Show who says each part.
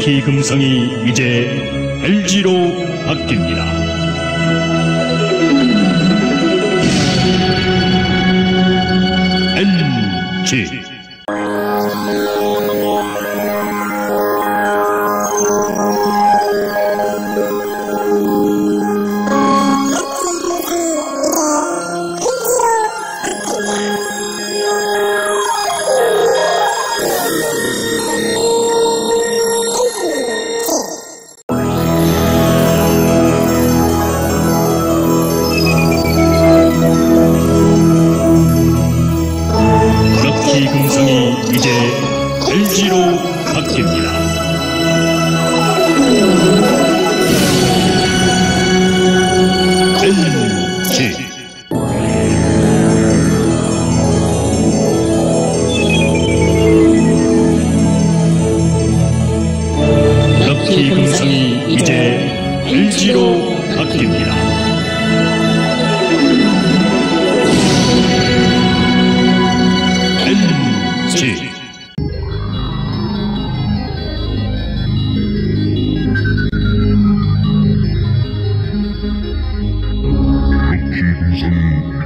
Speaker 1: 럭키 금성이 이제 LG로 바뀝니다. LG LG로 바뀝니다. LG 럭키 금성이 이제 LG로 바뀝니다.
Speaker 2: 럭